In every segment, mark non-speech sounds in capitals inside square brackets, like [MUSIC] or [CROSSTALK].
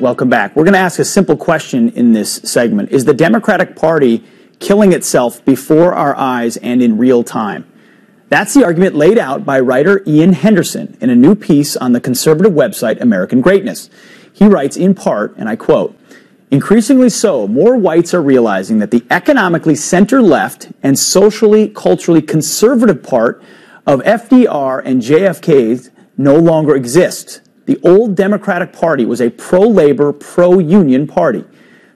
Welcome back. We're going to ask a simple question in this segment Is the Democratic Party killing itself before our eyes and in real time? That's the argument laid out by writer Ian Henderson in a new piece on the conservative website American Greatness. He writes in part, and I quote, Increasingly so, more whites are realizing that the economically center left and socially, culturally conservative part of FDR and JFK no longer exists. The old Democratic Party was a pro labor, pro union party.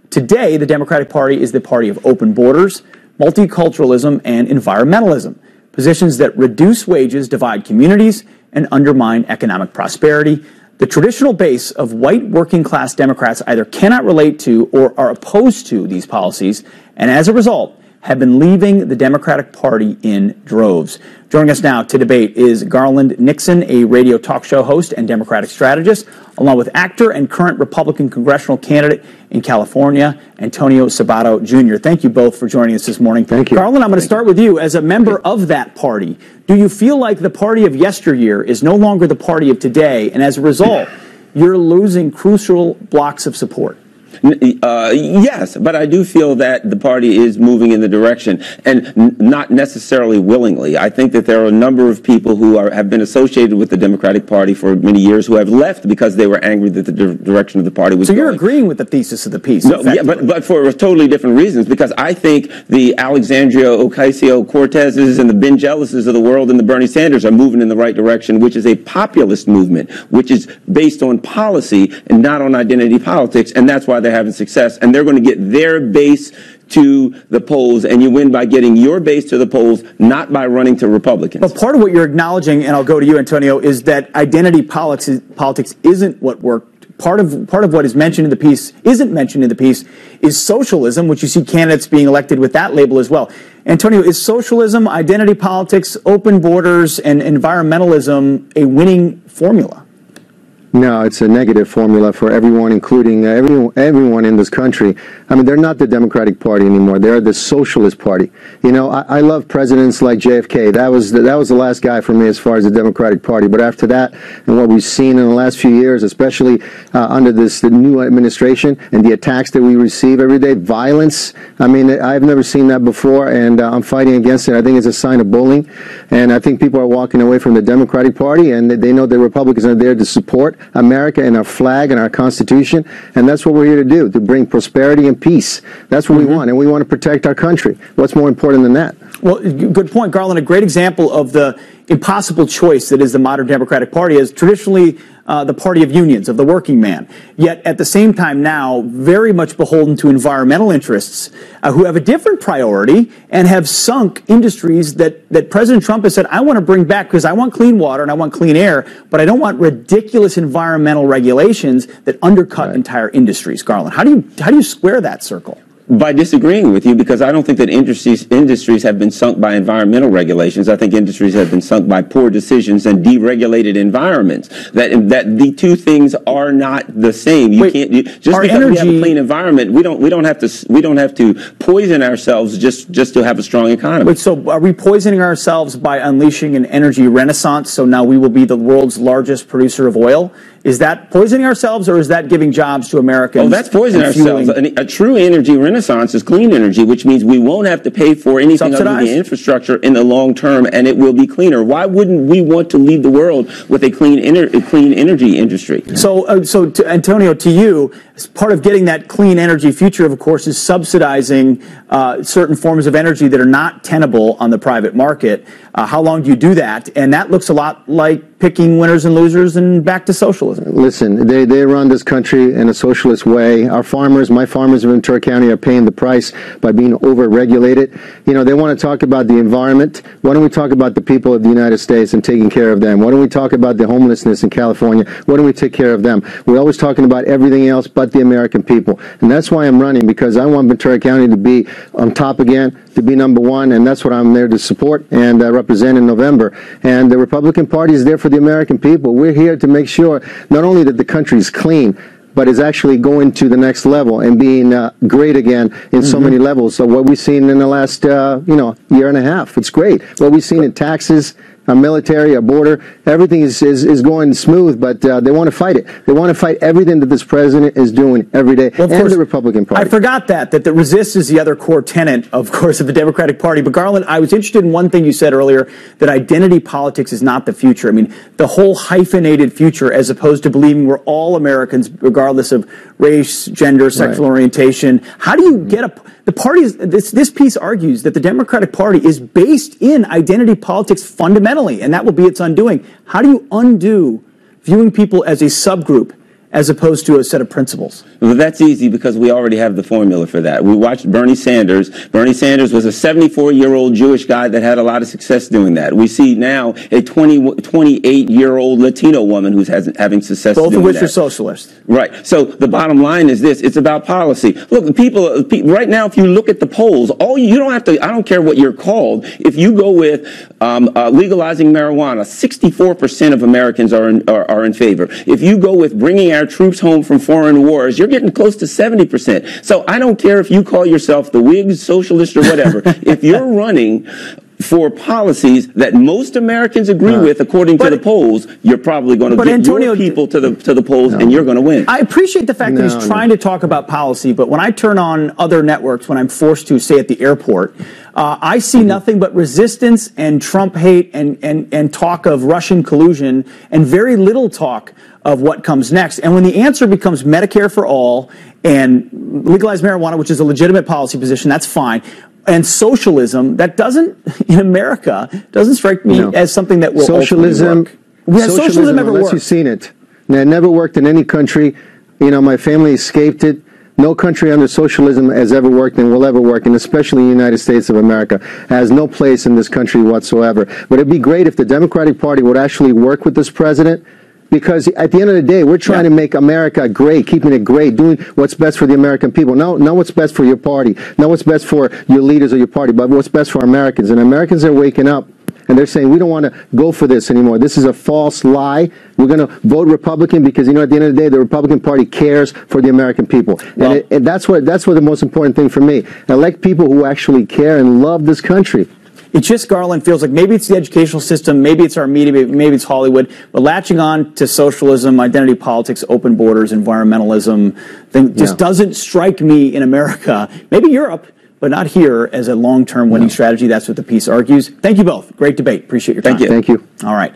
Today, the Democratic Party is the party of open borders, multiculturalism, and environmentalism, positions that reduce wages, divide communities, and undermine economic prosperity. The traditional base of white working class Democrats either cannot relate to or are opposed to these policies, and as a result, have been leaving the Democratic Party in droves. Joining us now to debate is Garland Nixon, a radio talk show host and Democratic strategist, along with actor and current Republican congressional candidate in California, Antonio Sabato Jr. Thank you both for joining us this morning. Thank you. Garland, I'm going to start with you. As a member of that party, do you feel like the party of yesteryear is no longer the party of today, and as a result, you're losing crucial blocks of support? Uh, yes, but I do feel that the party is moving in the direction, and n- not necessarily willingly. I think that there are a number of people who are, have been associated with the Democratic Party for many years who have left because they were angry that the di- direction of the party was. So you're agreeing with the thesis of the piece? No, yeah, but but for totally different reasons. Because I think the Alexandria Ocasio Cortezes and the Ben Jealouses of the world and the Bernie Sanders are moving in the right direction, which is a populist movement, which is based on policy and not on identity politics, and that's why they they're having success, and they're going to get their base to the polls, and you win by getting your base to the polls, not by running to Republicans. But part of what you're acknowledging, and I'll go to you, Antonio, is that identity politics, politics isn't what worked. Part of part of what is mentioned in the piece isn't mentioned in the piece is socialism, which you see candidates being elected with that label as well. Antonio, is socialism, identity politics, open borders, and environmentalism a winning formula? No, it's a negative formula for everyone, including uh, everyone, everyone in this country. I mean, they're not the Democratic Party anymore. They're the Socialist Party. You know, I, I love presidents like JFK. That was the, that was the last guy for me as far as the Democratic Party. But after that, and what we've seen in the last few years, especially uh, under this the new administration and the attacks that we receive every day, violence. I mean, I've never seen that before, and uh, I'm fighting against it. I think it's a sign of bullying, and I think people are walking away from the Democratic Party, and they know the Republicans are there to support America and our flag and our Constitution. And that's what we're here to do, to bring prosperity and peace. That's what mm-hmm. we want. And we want to protect our country. What's more important than that? Well, good point, Garland. A great example of the impossible choice that is the modern Democratic Party is traditionally uh, the party of unions, of the working man. Yet at the same time now, very much beholden to environmental interests uh, who have a different priority and have sunk industries that, that President Trump has said, I want to bring back because I want clean water and I want clean air, but I don't want ridiculous environmental regulations that undercut right. entire industries. Garland, how do you, how do you square that circle? By disagreeing with you because I don't think that industries industries have been sunk by environmental regulations. I think industries have been sunk by poor decisions and deregulated environments. That that the two things are not the same. You Wait, can't you, just because energy, we have a clean environment. We don't we don't have to we don't have to poison ourselves just just to have a strong economy. Wait, so are we poisoning ourselves by unleashing an energy renaissance? So now we will be the world's largest producer of oil. Is that poisoning ourselves, or is that giving jobs to Americans? Oh, that's poisoning ourselves. A, a, true energy renaissance is clean energy, which means we won't have to pay for anything other than the infrastructure in the long term, and it will be cleaner. Why wouldn't we want to lead the world with a clean, a clean energy industry? So, uh, so to, Antonio, to you, part of getting that clean energy future, of course, is subsidizing certain forms of energy that are not tenable on the private market. Uh, how long do you do that? And that looks a lot like picking winners and losers and back to socialism. Listen, they, they run this country in a socialist way. Our farmers, my farmers in Ventura County, are paying the price by being over-regulated. You know, they want to talk about the environment. Why don't we talk about the people of the United States and taking care of them? Why don't we talk about the homelessness in California? Why don't we take care of them? We're always talking about everything else but the American people. And that's why I'm running, because I want Ventura County to be on top again, to be number one, and that's what I'm there to support and uh, represent in November. And the Republican Party is there for the American people. We're here to make sure not only that the country is clean, but is actually going to the next level and being uh, great again in mm-hmm. so many levels. So what we've seen in the last, uh, you know, year and a half, it's great. What we've seen in taxes, a military, a border. Everything is, is, is going smooth, but uh, they want to fight it. They want to fight everything that this president is doing every day, well, and course, the Republican Party. I forgot that, that the resist is the other core tenet, of course, of the Democratic Party. But Garland, I was interested in one thing you said earlier, that identity politics is not the future. I mean, the whole hyphenated future, as opposed to believing we're all Americans, regardless of race, gender, sexual right. orientation. How do you get a the party this, this piece argues that the Democratic Party is based in identity politics fundamentally, and that will be its undoing. How do you undo viewing people as a subgroup as opposed to a set of principles? Well, that's easy because we already have the formula for that. We watched Bernie Sanders. Bernie Sanders was a 74 year old Jewish guy that had a lot of success doing that. We see now a 20, 28 year old Latino woman who's has, having success Both of which that. are socialists. Right. So the bottom line is this it's about policy. Look, people, right now, if you look at the polls, all you don't have to, I don't care what you're called. If you go with um, uh, legalizing marijuana, 64% of Americans are in, are, are in favor. If you go with bringing our troops home from foreign wars, you're getting close to 70%. So I don't care if you call yourself the Whigs, socialist, or whatever. [LAUGHS] if you're running for policies that most Americans agree uh, with, according but, to the polls, you're probably going to get Antonio, your people to the to the polls, no. and you're going to win. I appreciate the fact no, that he's trying no. to talk about policy, but when I turn on other networks, when I'm forced to, say at the airport, uh, I see mm-hmm. nothing but resistance and Trump hate and and and talk of Russian collusion, and very little talk of what comes next. And when the answer becomes Medicare for all and legalize marijuana, which is a legitimate policy position, that's fine. And socialism, that doesn't, [LAUGHS] in America, doesn't strike me no. as something that will socialism, work. Has socialism, socialism ever unless worked? you've seen it. It never worked in any country. You know, my family escaped it. No country under socialism has ever worked and will ever work, and especially the United States of America has no place in this country whatsoever. But it'd be great if the Democratic Party would actually work with this president because at the end of the day, we're trying yeah. to make America great, keeping it great, doing what's best for the American people. Not, not what's best for your party, not what's best for your leaders or your party, but what's best for Americans. And Americans are waking up and they're saying we don't want to go for this anymore. This is a false lie. We're going to vote Republican because you know at the end of the day, the Republican Party cares for the American people, well, and, it, and that's what that's what the most important thing for me. Elect people who actually care and love this country. It just, Garland, feels like maybe it's the educational system, maybe it's our media, maybe it's Hollywood, but latching on to socialism, identity politics, open borders, environmentalism, thing just yeah. doesn't strike me in America. Maybe Europe, but not here as a long-term winning no. strategy. That's what the piece argues. Thank you both. Great debate. Appreciate your time. Thank you. Thank you. All right.